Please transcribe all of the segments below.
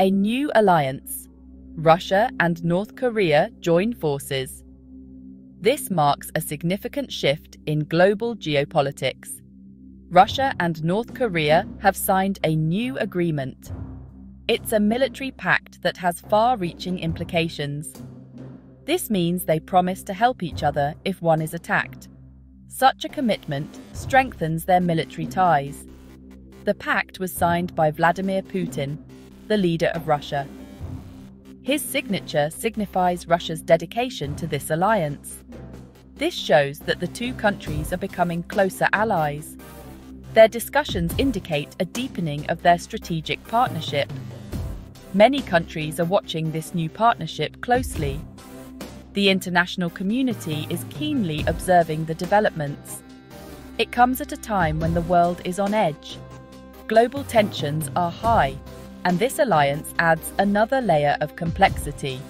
a new alliance. Russia and North Korea join forces. This marks a significant shift in global geopolitics. Russia and North Korea have signed a new agreement. It's a military pact that has far reaching implications. This means they promise to help each other if one is attacked. Such a commitment strengthens their military ties. The pact was signed by Vladimir Putin, the leader of Russia. His signature signifies Russia's dedication to this alliance. This shows that the two countries are becoming closer allies. Their discussions indicate a deepening of their strategic partnership. Many countries are watching this new partnership closely. The international community is keenly observing the developments. It comes at a time when the world is on edge. Global tensions are high, and this alliance adds another layer of complexity.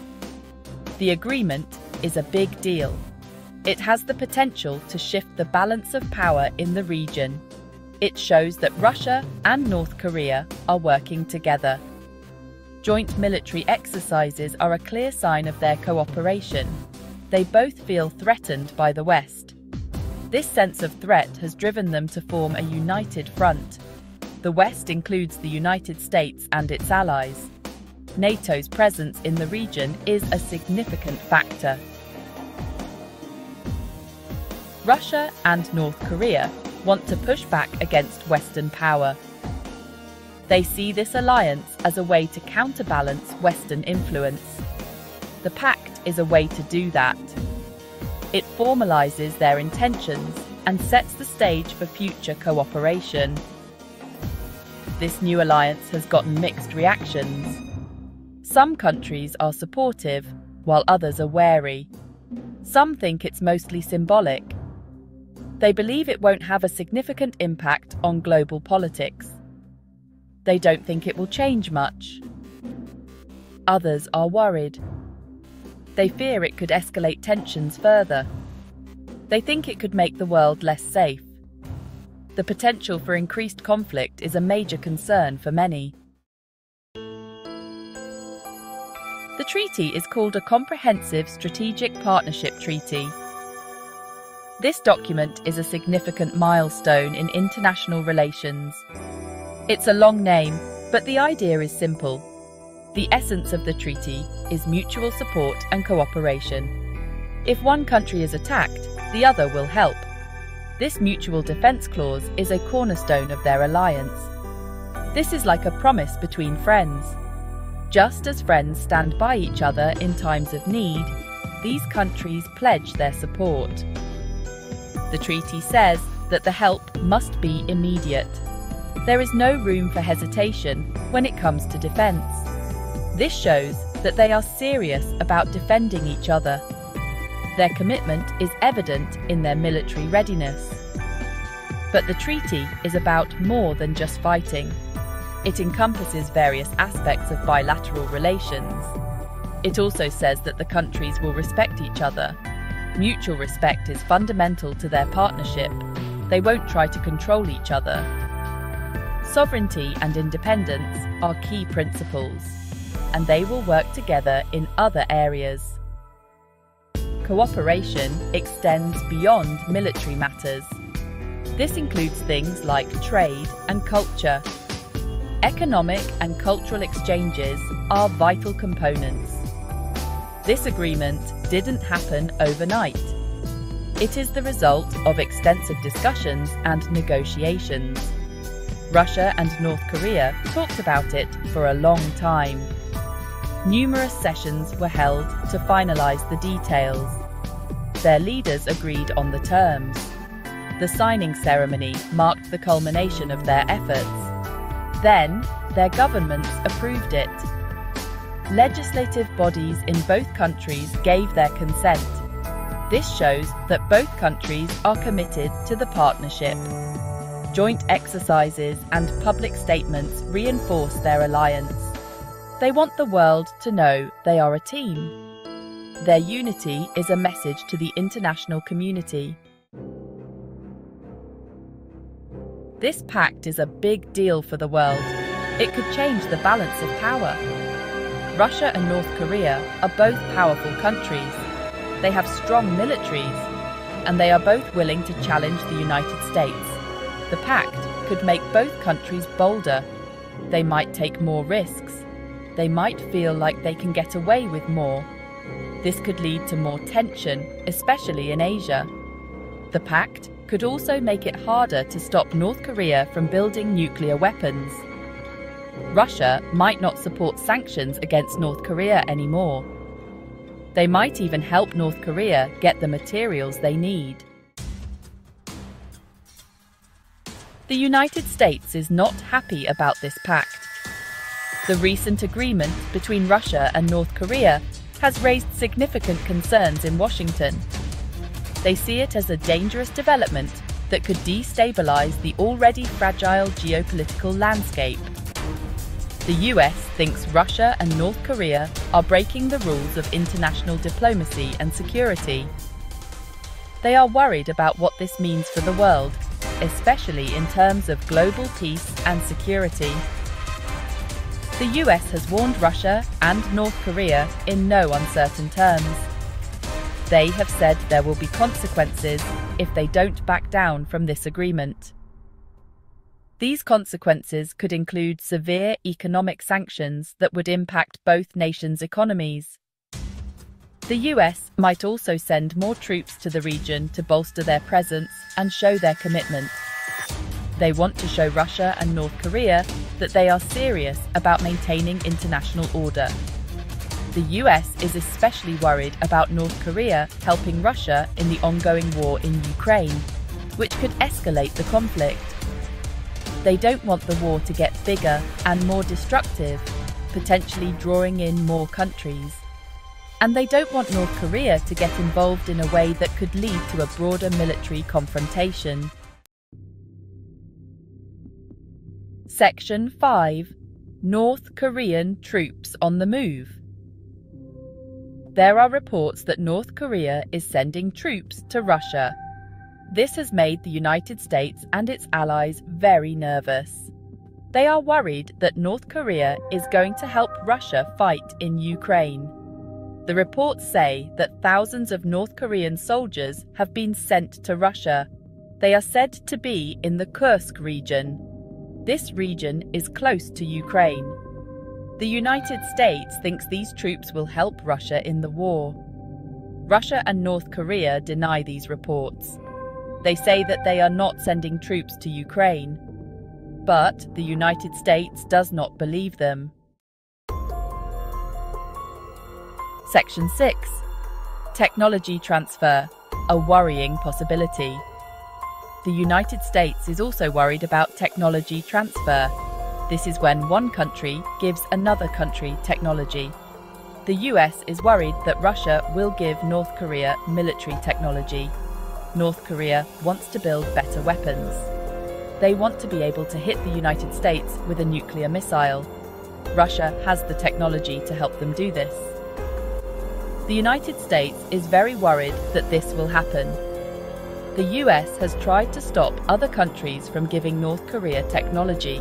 The agreement is a big deal. It has the potential to shift the balance of power in the region. It shows that Russia and North Korea are working together Joint military exercises are a clear sign of their cooperation. They both feel threatened by the West. This sense of threat has driven them to form a united front. The West includes the United States and its allies. NATO's presence in the region is a significant factor. Russia and North Korea want to push back against Western power they see this alliance as a way to counterbalance Western influence. The pact is a way to do that. It formalises their intentions and sets the stage for future cooperation. This new alliance has gotten mixed reactions. Some countries are supportive, while others are wary. Some think it's mostly symbolic. They believe it won't have a significant impact on global politics. They don't think it will change much. Others are worried. They fear it could escalate tensions further. They think it could make the world less safe. The potential for increased conflict is a major concern for many. The treaty is called a Comprehensive Strategic Partnership Treaty. This document is a significant milestone in international relations. It's a long name, but the idea is simple. The essence of the treaty is mutual support and cooperation. If one country is attacked, the other will help. This mutual defence clause is a cornerstone of their alliance. This is like a promise between friends. Just as friends stand by each other in times of need, these countries pledge their support. The treaty says that the help must be immediate there is no room for hesitation when it comes to defence. This shows that they are serious about defending each other. Their commitment is evident in their military readiness. But the treaty is about more than just fighting. It encompasses various aspects of bilateral relations. It also says that the countries will respect each other. Mutual respect is fundamental to their partnership. They won't try to control each other Sovereignty and independence are key principles, and they will work together in other areas. Cooperation extends beyond military matters. This includes things like trade and culture. Economic and cultural exchanges are vital components. This agreement didn't happen overnight. It is the result of extensive discussions and negotiations. Russia and North Korea talked about it for a long time. Numerous sessions were held to finalise the details. Their leaders agreed on the terms. The signing ceremony marked the culmination of their efforts. Then, their governments approved it. Legislative bodies in both countries gave their consent. This shows that both countries are committed to the partnership. Joint exercises and public statements reinforce their alliance. They want the world to know they are a team. Their unity is a message to the international community. This pact is a big deal for the world. It could change the balance of power. Russia and North Korea are both powerful countries. They have strong militaries, and they are both willing to challenge the United States. The pact could make both countries bolder. They might take more risks. They might feel like they can get away with more. This could lead to more tension, especially in Asia. The pact could also make it harder to stop North Korea from building nuclear weapons. Russia might not support sanctions against North Korea anymore. They might even help North Korea get the materials they need. The United States is not happy about this pact. The recent agreement between Russia and North Korea has raised significant concerns in Washington. They see it as a dangerous development that could destabilize the already fragile geopolitical landscape. The US thinks Russia and North Korea are breaking the rules of international diplomacy and security. They are worried about what this means for the world, especially in terms of global peace and security. The US has warned Russia and North Korea in no uncertain terms. They have said there will be consequences if they don't back down from this agreement. These consequences could include severe economic sanctions that would impact both nations' economies. The US might also send more troops to the region to bolster their presence and show their commitment. They want to show Russia and North Korea that they are serious about maintaining international order. The US is especially worried about North Korea helping Russia in the ongoing war in Ukraine, which could escalate the conflict. They don't want the war to get bigger and more destructive, potentially drawing in more countries. And they don't want North Korea to get involved in a way that could lead to a broader military confrontation. Section 5 North Korean Troops on the Move. There are reports that North Korea is sending troops to Russia this has made the United States and its allies very nervous. They are worried that North Korea is going to help Russia fight in Ukraine. The reports say that thousands of North Korean soldiers have been sent to Russia. They are said to be in the Kursk region. This region is close to Ukraine. The United States thinks these troops will help Russia in the war. Russia and North Korea deny these reports. They say that they are not sending troops to Ukraine. But the United States does not believe them. Section 6 Technology Transfer A Worrying Possibility. The United States is also worried about technology transfer. This is when one country gives another country technology. The US is worried that Russia will give North Korea military technology North Korea wants to build better weapons. They want to be able to hit the United States with a nuclear missile. Russia has the technology to help them do this. The United States is very worried that this will happen. The US has tried to stop other countries from giving North Korea technology.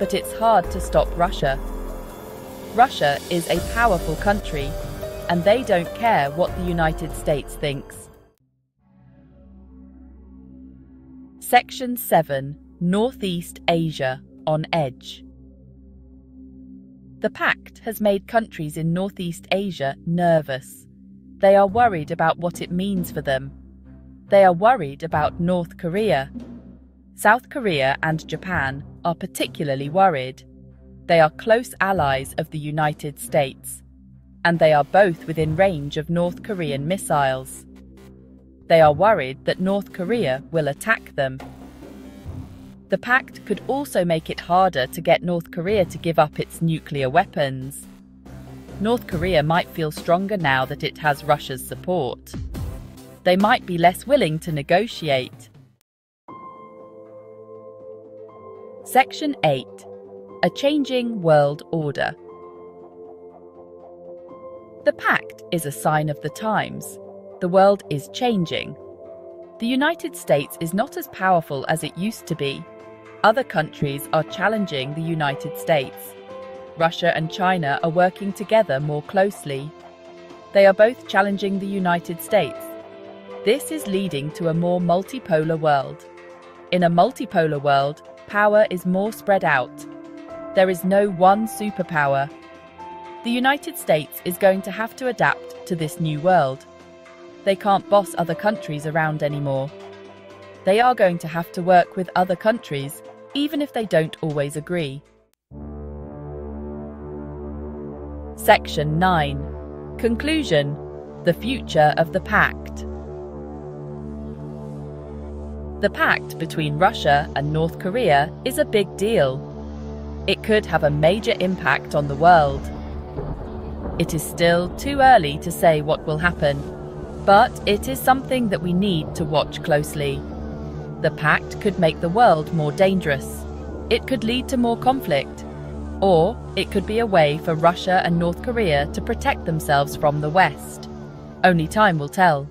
But it's hard to stop Russia. Russia is a powerful country, and they don't care what the United States thinks. Section 7 Northeast Asia on Edge. The pact has made countries in Northeast Asia nervous. They are worried about what it means for them. They are worried about North Korea. South Korea and Japan are particularly worried. They are close allies of the United States, and they are both within range of North Korean missiles. They are worried that North Korea will attack them. The pact could also make it harder to get North Korea to give up its nuclear weapons. North Korea might feel stronger now that it has Russia's support. They might be less willing to negotiate. Section 8 A Changing World Order. The pact is a sign of the times. The world is changing. The United States is not as powerful as it used to be. other countries are challenging the United States. Russia and China are working together more closely. They are both challenging the United States. This is leading to a more multipolar world. In a multipolar world, power is more spread out. There is no one superpower. The United States is going to have to adapt to this new world. They can't boss other countries around anymore. They are going to have to work with other countries, even if they don't always agree. Section 9 Conclusion The Future of the Pact. The pact between Russia and North Korea is a big deal. It could have a major impact on the world. It is still too early to say what will happen, but it is something that we need to watch closely. The pact could make the world more dangerous. It could lead to more conflict. Or it could be a way for Russia and North Korea to protect themselves from the West. Only time will tell.